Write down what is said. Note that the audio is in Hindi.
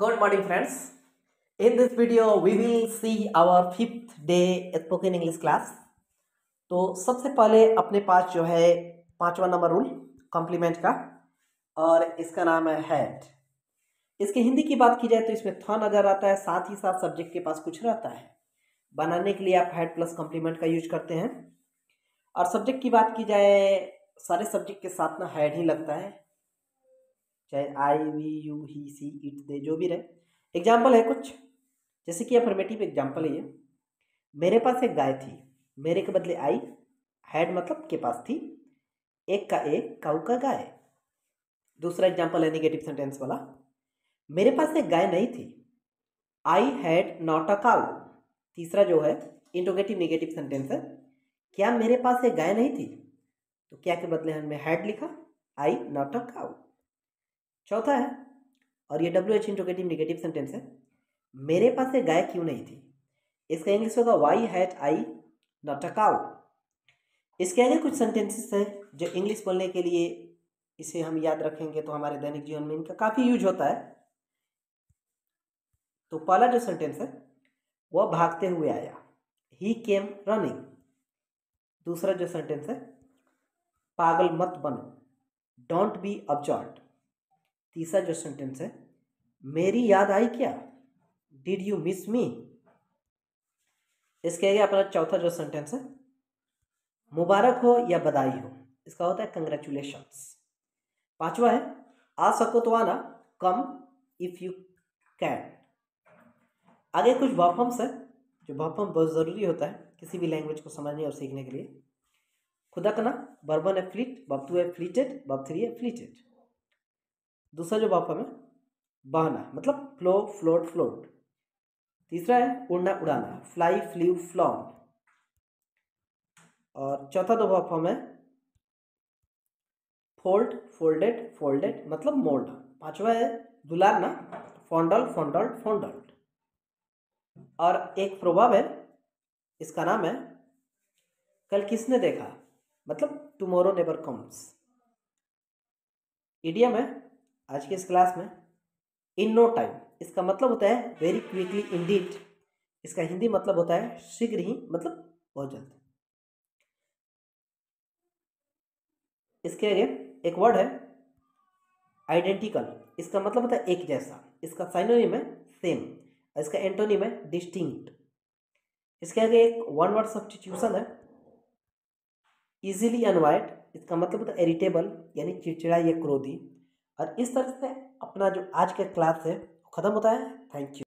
Good morning, friends. In this video, we will see our fifth day spoken English class. तो सबसे पहले अपने पास जो है पांचवा नंबर रूल कॉम्प्लीमेंट का और इसका नाम है हैड इसके हिंदी की बात की जाए तो इसमें था नज़र आता है साथ ही साथ सब्जेक्ट के पास कुछ रहता है बनाने के लिए आप हैड प्लस कॉम्प्लीमेंट का यूज़ करते हैं और सब्जेक्ट की बात की जाए सारे सब्जेक्ट के साथ ना हैड ही लगता है चाहे I we you he she it they जो भी रहे। एग्ज़ाम्पल है कुछ। जैसे कि अफर्मेटिव एग्ज़ाम्पल है ये। मेरे पास एक गाय थी। मेरे के बदले आई हैड मतलब के पास थी। एक का एक, काऊ का गाय। दूसरा एग्ज़ाम्पल है निगेटिव सेंटेंस वाला। मेरे पास एक गाय नहीं थी। I had not a cow तीसरा जो है इंटोगेटिव निगेटिव सेंटेंस है। क्या मेरे पास एक गाय नहीं थी? तो क्या के बदले हमने हैड लिखा? आई नॉट अ काउ चौथा है, और ये W H interrogative negative sentence है। मेरे पास एक गाय क्यों नहीं थी? इसका इंग्लिश होगा why had I not a cow इसके आगे कुछ सेंटेंसेस है जो इंग्लिश बोलने के लिए इसे हम याद रखेंगे तो हमारे दैनिक जीवन में इनका काफ़ी यूज़ होता है। तो पहला जो सेंटेंस है, वह भागते हुए आया। ही केम रनिंग दूसरा जो सेंटेंस है, पागल मत बनो। डोंट बी ऑब्जॉर्ड तीसरा जो सेंटेंस है, मेरी याद आई क्या? डिड यू मिस मी इसके आगे अपना चौथा जो सेंटेंस है, मुबारक हो या बधाई हो। इसका होता है कंग्रेचुलेशंस पांचवा है, आ सको तो आना, कम इफ़ यू कैन आगे कुछ वर्फम्स है, जो वर्फम बहुत ज़रूरी होता है किसी भी लैंग्वेज को समझने और सीखने के लिए। खुदकना बर्बन है फ्लीट बब टू है फ्लीटेड बब थ्री है फ्लीटेड दूसरा जो वर्फम है बहना मतलब फ्लो फ्लोट फ्लोट तीसरा है उड़ना, उड़ाना फ्लाई फ्लू फ्लॉन और चौथा दो फॉर्म है फोल्ड फोल्डेड फोल्डेड मतलब मोल्ड पांचवा है दुलारना फॉन्डल फॉन्डल्ड फॉन्डल्ड और एक प्रभाव है, इसका नाम है कल किसने देखा? मतलब टुमारो नेवर कम्स इडियम है आज के इस क्लास में इन नो टाइम इसका मतलब होता है वेरी क्विकली इंडीड इसका हिंदी मतलब होता है शीघ्र ही मतलब बहुत जल्द। इसके आगे एक वर्ड है आइडेंटिकल इसका मतलब होता है एक जैसा, इसका साइनोनिम है सेम इसका एंटोनिम है डिस्टिंक्ट इसके आगे एक वन वर्ड सब्सटीट्यूशन है इजीली अनवाइड इसका मतलब होता है इरिटेबल यानी चिड़चिड़ा या क्रोधी। और इस तरह से अपना जो आज का क्लास है ख़त्म होता है। Thank you